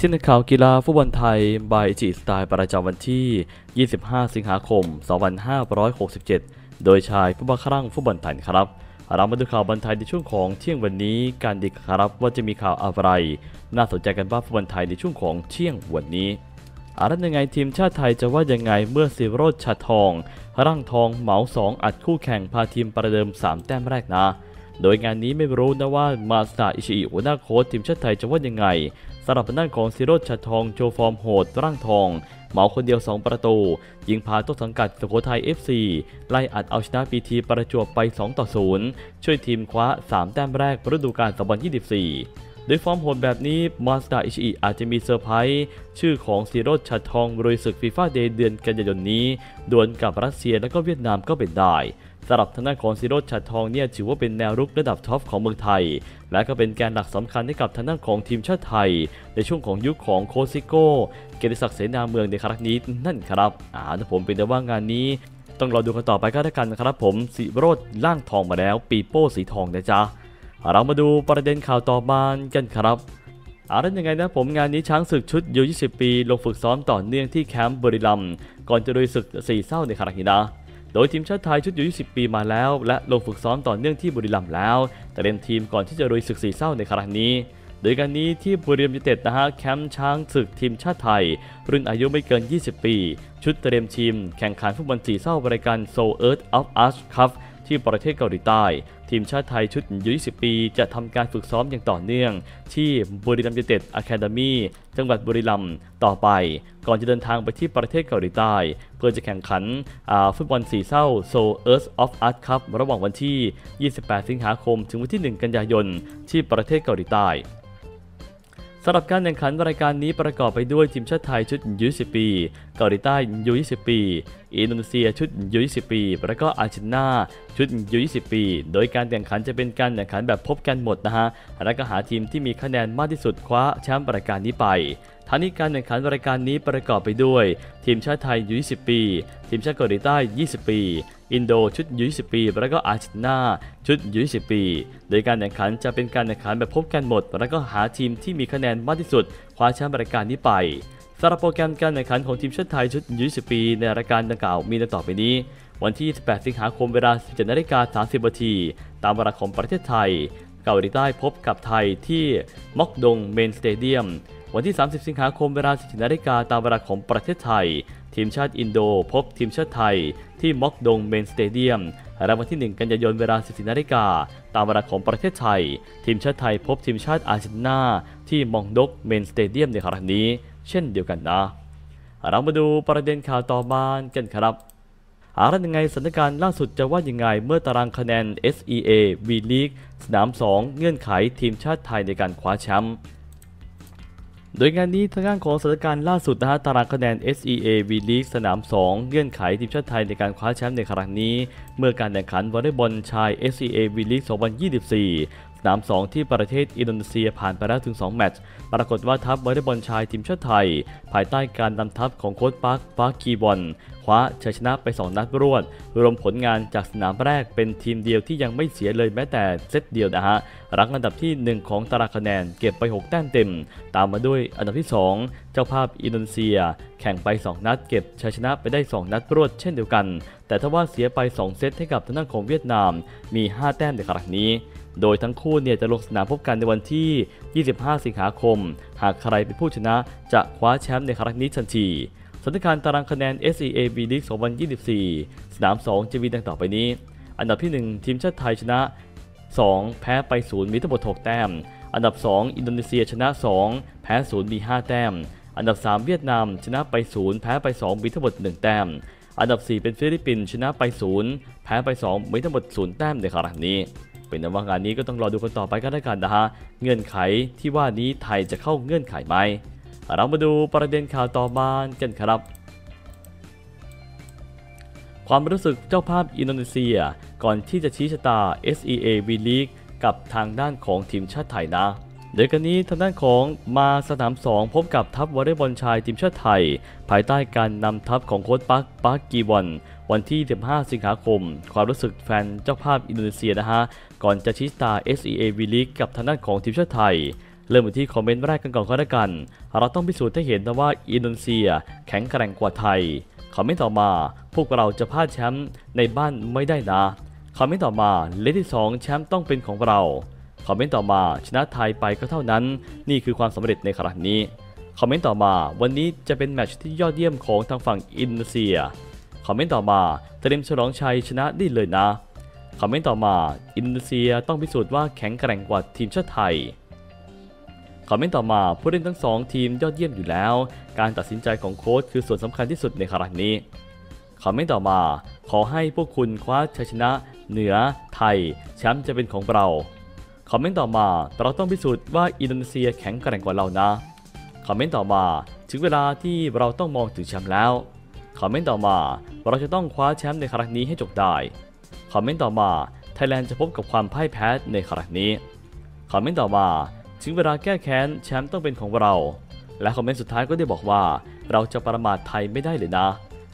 ที่ในข่าวกีฬาฟุตบอลไทยบายจีสไตล์ประจำวันที่ 25 สิงหาคม 2567 โดยชายผู้บังคับฟุตบอลไทยครับ เรามาดูข่าวบอลไทยในช่วงของเที่ยงวันนี้การดีครับว่าจะมีข่าวอะไร น่าสนใจกันบ้างฟุตบอลไทยในช่วงของเที่ยงวันนี้อารัยังไงทีมชาติไทยจะว่ายังไงเมื่อสิโรดชัดทอง ร่างทองเหมาสองอัดคู่แข่งพาทีมประเดิม 3 แต้มแรกนะ โดยงานนี้ไม่รู้นะว่ามาสตาอิชิอิหัวหน้าโค้ชทีมชาติไทยจะว่ายังไง สำหรับด้านของสิโรจน์ ฉัตรทองโชว์ฟอร์มโหดร่างทองเหมาคนเดียว 2 ประตู ยิงพาต้นสังกัดสุโขทัย FC ไล่อัดเอาชนะพีทีประจวบไป 2 ต่อ 0 ช่วยทีมคว้า 3 แต้มแรกฤดูกาล2024โดยฟอร์มโหดแบบนี้มาสตาอิชิอาจจะมีเซอร์ไพรส์ชื่อของสิโรจน์ ฉัตรทองลุยศึก FIFA Day เดือนกันยายนนี้ ดวลกับรัสเซียและก็เวียดนามก็เป็นได้ สำหรับทางด้านของสิโรจน์ ฉัตรทองเนี่ยถือว่าเป็นแนวรุกระดับท็อปของเมืองไทย และก็เป็นแกนหลักสำคัญให้กับทางด้านของทีมชาติไทย ในช่วงของยุคของโคซิโก้เกียรติศักดิ์เสนาเมืองในครั้งนี้นั่นครับอ่าผมเป็นแต่ว่างานนี้ต้องรอดูกันต่อไปก็แล้วกันนะครับผมสิโรดล่างทองมาแล้ว ปีโป้สีทองนะจ๊ะ เรามาดูประเด็นข่าวต่อมากันครับอารันยังไงนะผมงานนี้ช้างศึกชุดยู20 ปี ลงฝึกซ้อมต่อเนื่องที่แคมป์บริลัมก่อนจะดยศึกสี่เศร้าในครั้งนี้นะ โดยทีมชาติไทยชุดอยู20 ปีมาแล้ว และลงฝึกซ้อมต่อเนื่องที่บุรีรัมย์แล้ว เตรียมทีมก่อนที่จะลุยศึกสี่เส้าในครั้งนี้ โดยงานนี้ที่บุรีรัมย์ยูไนเต็ดนะฮะแคมป์ช้างศึกทีมชาติไทย รุ่นอายุไม่เกิน 20 ปี ชุดเตรียมทีม แข่งขันฟุตบอลสี่เส้ารายการ Seoul Earth On Us Cup ที่ประเทศเกาหลีใต้ ทีมชาติไทยชุด U20 ปี จะทำการฝึกซ้อมอย่างต่อเนื่อง ที่บุรีรัมย์ยูไนเต็ด Academy จังหวัดบุรีรัมย์ต่อไป ก่อนจะเดินทางไปที่ประเทศเกาหลีใต้ เพื่อจะแข่งขันฟุตบอลสีเศร้าโซเอิร์ธออฟอาร์ตคัพระหว่างวันที่ 28 สิงหาคม ถึงวันที่ 1 กันยายน ที่ประเทศเกาหลีใต้สำหรับการแข่งขันรายการนี้ประกอบไปด้วยทีมชาติไทยชุด U20 ปี เกาหลีใต้ U20 ปี อินโดนีเซียชุด U20 ปี และก็อาร์เจนตินาชุด U20 ปี โดยการแข่งขันจะเป็นการแข่งขันแบบพบกันหมดนะฮะ และก็หาทีมที่มีคะแนนมากที่สุดคว้าแชมป์รายการนี้ไปทั้งนี้การแข่งขันรายการนี้ประกอบไปด้วย ทีมชาติไทย U20 ปี ทีมชาติเกาหลีใต้ 20 ปี อินโดชุด U20 ปี แล้วก็อาร์เจนตินาชุด U20 ปี โดยการแข่งขันจะเป็นการแข่งขันแบบพบกันหมด แล้วก็หาทีมที่มีคะแนนมากที่สุดคว้าแชมป์รายการนี้ไป สำหรับโปรแกรมการแข่งขันของทีมชาติไทยชุด U20 ปี ในรายการดังกล่าวมีดังต่อไปนี้ วันที่ 18 สิงหาคมเวลา 17นาฬิกา30นาทีตามเวลาของประเทศไทย เกาหลีใต้พบกับไทยที่ม็อกดง Main Stadium วันที่ 30 สิงหาคมเวลา14นาฬิกาตามเวลาของประเทศไทย ทีมชาติอินโดพบทีมชาติไทยที่ม็อกดง Main Stadium และวันที่ 1 กันยายนเวลา 14นาฬิกาตามเวลาของประเทศไทย ทีมชาติไทยพบทีมชาติอาร์เจนตินาที่ม็อกดง Main Stadium ในครั้งนี้ เช่นเดียวกันนะ เรามาดูประเด็นข่าวต่อมากันครับอารัยังไงสถานการณ์ล่าสุดจะว่ายังไงเมื่อตารางคะแนน SEA V League สนาม 2 เงื่อนไขทีมชาติไทยในการคว้าแชมป์โดยงานนี้ทางด้านของสถานการณ์ล่าสุดนะฮะตารางคะแนน SEA V League สนาม 2 เงื่อนไขทีมชาติไทยในการคว้าแชมป์ในครั้งนี้ เมื่อการแข่งขันวอลเลย์บอลชาย SEA V League 2024ส นาม2ที่ประเทศอินโดนีเซียผ่านไปแล้วถึง 2 แมตช์ ปรากฏว่าทัพวอลเลย์บอลชายทีมชาติไทย ภายใต้การนำทัพของโค้ชปาร์คปาร์คกีวอนคว้าชัยชนะไป 2 นัดรวด รวมผลงานจากสนามแรกเป็นทีมเดียวที่ยังไม่เสียเลยแม้แต่เซตเดียวนะฮะ รังอันดับที่ 1 ของตารางคะแนนเก็บไป 6 แต้มเต็ม ตามมาด้วยอันดับที่ 2 เจ้าภาพอินโดนีเซีย แข่งไป 2 นัดเก็บชัยชนะไปได้ 2 นัดรวดเช่นเดียวกัน แต่ถ้าว่าเสียไป 2 เซตให้กับทางด้านของเวียดนาม มี 5 แต้มในครั้งนี้ โดยทั้งคู่เนี่ยจะลงสนามพบกันในวันที่ 25 สิงหาคม หากใครเป็นผู้ชนะจะคว้าแชมป์ในครั้งนี้ทันทีสถานการณ์ตารางคะแนน SEA V League 2024 สนาม 2 จะมีดังต่อไปนี้ อันดับที่ 1 ทีมชาติไทยชนะ 2 แพ้ไป 0 มีทั้งหมด 6 แต้ม อันดับ 2 อินโดนีเซียชนะ 2 แพ้ 0 มี 5 แต้ม อันดับ 3 เวียดนามชนะไป 0 แพ้ไป 2 มีทั้งหมด 1 แต้ม อันดับ 4 เป็นฟิลิปปินส์ชนะไป 0 แพ้ไป 2 มีทั้งหมด 0 แต้มในครั้งนี้ เป็นว่างานนี้ก็ต้องรอดูกันต่อไปกันแล้วกันนะฮะ เงื่อนไขที่ว่านี้ไทยจะเข้าเงื่อนไขไหม เรามาดูประเด็นข่าวต่อมากันครับ ความรู้สึกเจ้าภาพอินโดนีเซีย ก่อนที่จะชี้ชะตา SEA V League กับทางด้านของทีมชาติไทยนะโดยกันนี้ทางด้านของมาสนาม 2 พบกับทัพวอลเลย์บอลชายทีมชาติไทย ภายใต้การนำทัพของโค้ชปักปักกีวอนวันที่ 15 สิงหาคม ความรู้สึกแฟนเจ้าภาพอินโดนีเซียนะฮะ ก่อนจะชี้ตา SEA V League กับทางด้านของทีมชาติไทย เริ่มที่คอมเมนต์แรกกันก่อนก็แล้วกัน เราต้องพิสูจน์ให้เห็นนะว่าอินโดนีเซียแข็งแกร่งกว่าไทย คอมเมนต์ต่อมา พวกเราจะพลาดแชมป์ในบ้านไม่ได้นะ คอมเมนต์ต่อมาเลขที่ 2 แชมป์ต้องเป็นของเรา คอมเมนต์ต่อมาชนะไทยไปก็เท่านั้น นี่คือความสำเร็จในครั้งนี้ คอมเมนต์ต่อมา วันนี้จะเป็นแมตช์ที่ยอดเยี่ยมของทางฝั่งอินโดนีเซีย คอมเมนต์ต่อมาเตรียมฉลองชัยชนะได้เลยนะ คอมเมนต์ต่อมา อินโดนีเซียต้องพิสูจน์ว่าแข็งแกร่งกว่าทีมชาติไทยคอมเมนต์ต่อมาผู้เล่นทั้งสองทีมยอดเยี่ยมอยู่แล้ว การตัดสินใจของโค้ชคือส่วนสำคัญที่สุดในครั้งนี้คอมเมนต์ต่อมา ขอให้พวกคุณคว้าชัยชนะ เหนือ ไทยแชมป์จะเป็นของเราคอมเมนต์ต่อมาเราต้องพิสูจน์ว่าอินโดนีเซียแข็งแกร่งกว่าเรานะคอมเมนต์ต่อมาถึงเวลาที่เราต้องมองถึงแชมป์แล้วคอมเมนต์ต่อมา เราจะต้องคว้าแชมป์ในครั้งนี้ให้จบได้ คอมเมนต์ต่อมาไทยแลนด์จะพบกับความพ่ายแพ้ในครั้งนี้คอมเมนต์ต่อมาถึงเวลาแก้แค้นแชมป์ต้องเป็นของเรา และคอมเมนต์สุดท้ายก็ได้บอกว่า เราจะประมาทไทยไม่ได้เลยนะ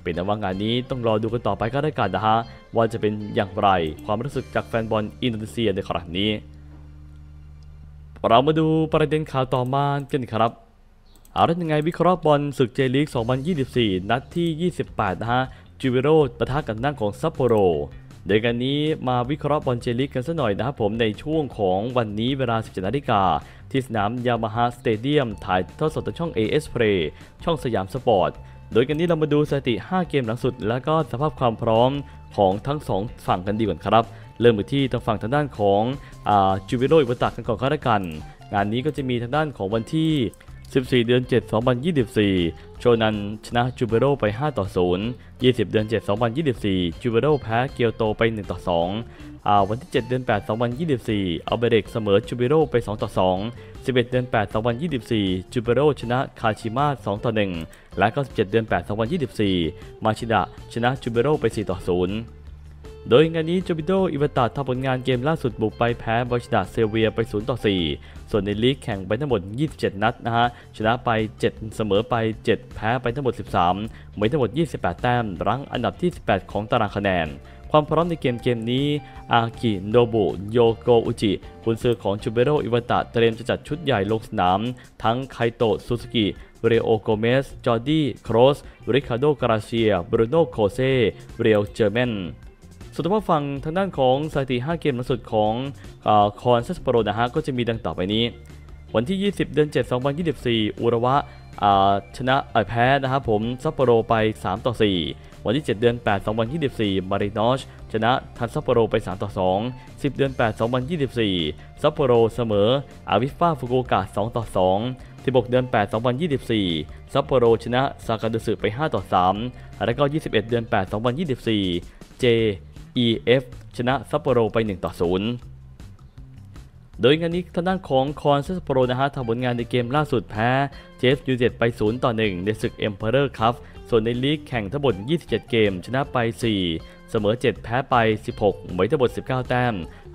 เป็นแต่ว่างานนี้ต้องรอดูกันต่อไปก็ได้กันนะฮะว่าจะเป็นอย่างไรความรู้สึกจากแฟนบอลอินโดนีเซียในครั้งนี้ เรามาดูประเด็นข่าวต่อมากันครับเอาละยังไงวิเคราะห์บอลศึกเจลีก 2024 นัดที่ 28 นะฮะจูบิโร่ปะทะกับทางของซัปโปโร โดยกันนี้มาวิเคราะห์บอลเจลีกกันสักหน่อยนะครับผมในช่วงของวันนี้เวลา 17นาฬิกาที่สนามยามาฮ่าสเตเดียมถ่ายทอดสดทางช่อง AIS Play ช่องสยามสปอร์ต โดยกันนี้เรามาดูสถิติ 5 เกมหลังสุด แล้วก็สภาพความพร้อมของทั้ง 2 ฝั่งกันดีก่อนครับ เริ่มไปที่ทางฝั่งทางด้านของจูเวโรอิวตะกันก่อนก็แล้วกัน งานนี้ก็จะมีทางด้านของวันที่ 14 เดือน 7 2024 โชนันชนะจูเบโรไป 5 ต่อ 0 20 เดือน 7 2024 จูเบโรแพ้เกียวโตไป 1 ต่อ 2อ่าวันที่ 7 เดือน 8 2024เอาเบเรกเสมอจูเบโรไป 2 ต่อ 2 11 เดือน 8 2024 จูเบโรชนะคาชิมา 2 ต่อ 1 และก็17 เดือน 8 2024 มาชิดะชนะจูเบโรไป 4 ต่อ 0 โดยงานนี้จูบิโดอิวาตาทำผลงานเกมล่าสุดบุกไปแพ้บอชดาเซเวียไป 0 ต่อ 4 ส่วนในลีกแข่งไปทั้งหมด 27 นัดนะฮะ ชนะไป 7 เสมอไป 7 แพ้ไปทั้งหมด 13มีทั้งหมด 28 แต้ม รั้งอันดับที่ 18 ของตารางคะแนน ความพร้อมในเกมเกมนี้ อากิโนบุโยโกอุจิกุนซือของจูเบโรอิวาตาเตรียมจะจัดชุดใหญ่ลงสนาม ทั้งไคโตะซูซูกิเรโอโกเมส จอร์ดี้ โครส ริคาโด กราเซีย บรูโนโคเซ เรียว เจอร์แมน ส่วนทางฝั่งทางด้านของสถิติ 5 เกมล่าสุดของคอนซัสโปโรนะฮะก็จะมีดังต่อไปนี้ วันที่ 20 เดือน 7 2024 อุระวะชนะแพ้นะครับผมซัปโปโรไป 3 ต่อ 4 วันที่ 7 เดือน 8 2024 มารินอชชนะทันซัปโปโรไป 3 ต่อ 2 10 เดือน 8 2024 ซัปโปโรเสมออาวิฟาฟุกุโอกะ 2 ต่อ 2 16 เดือน 8 2024 ซัปโปโรชนะซากาดุสึไป 5 ต่อ 3 แล้วก็ 21 เดือน 8 2024 J EF ชนะซัปโปโรไป 1 ต่อ 0 โดยงานนี้ทางด้านของคอนซัปโปโรนะฮะทำผลงานในเกมล่าสุดแพ้เจฟยูเจ็ไป 0 ต่อ 1 ในศึก Emperor Cup ส่วนในลีกแข่งทั้งหมด 27 เกม ชนะไป 4 เสมอ 7 แพ้ไป 16มีทั้งหมด 19 แต้ม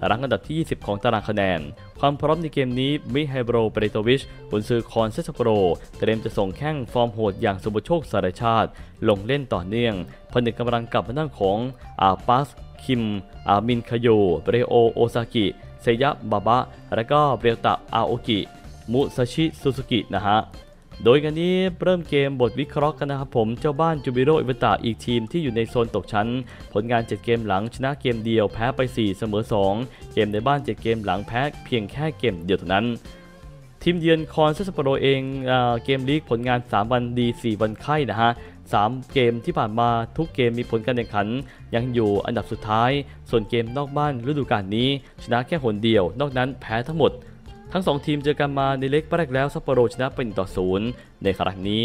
รั้งอันดับที่ 20 ของตารางคะแนน ความพร้อมในเกมนี้ มิไฮโบรเปรโตวิชกุนซือคอนเซสโปโรเตรียมจะส่งแข้งฟอร์มโหดอย่างศุภโชคสารชาติ ลงเล่นต่อเนื่องผนึกกำลังกับทางด้านของอาปัส คิม อามินคาโยเบรโอ โอซากิ เซยะ บาบะ และก็เรียวตะ อาโอกิ มุซาชิ ซูซูกิ นะฮะ โดยกันนี้เริ่มเกมบทวิเคราะห์กันนะครับผม เจ้าบ้านจูบิโรอิเวตาอีกทีมที่อยู่ในโซนตกชั้น ผลงาน 7 เกมหลังชนะเกมเดียวแพ้ไป 4 เสมอ 2 เกมในบ้าน 7 เกมหลังแพ้เพียงแค่เกมเดียวเท่านั้นทีมเยือนคอนเซสโปโรเองเออเกมลีกผลงาน 3 วันดี 4 วันไข้นะฮะ 3 เกมที่ผ่านมาทุกเกมมีผลการแข่งขัน ยังอยู่อันดับสุดท้าย ส่วนเกมนอกบ้านฤดูกาลนี้ ชนะแค่หนเดียว นอกนั้นแพ้ทั้งหมด ทั้ง 2 ทีมเจอกันมาในเล็กแรกแล้วซัปโปโรชนะไป1ต่อ0ในครั้งนี้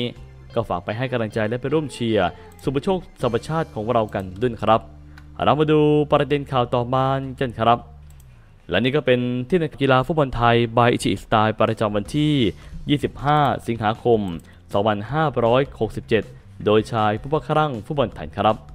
ก็ฝากไปให้กำลังใจและไปร่วมเชียร์ศุภโชคสารชาติของเรากันด้วยครับเรามาดูประเด็นข่าวต่อมากันครับและนี่ก็เป็นที่นักกีฬาฟุตบอลไทย by อิชิสไตล์ประจำวันที่ 25 สิงหาคม 2567 โดยชายผู้บังคับฟุตบอลไทยครับ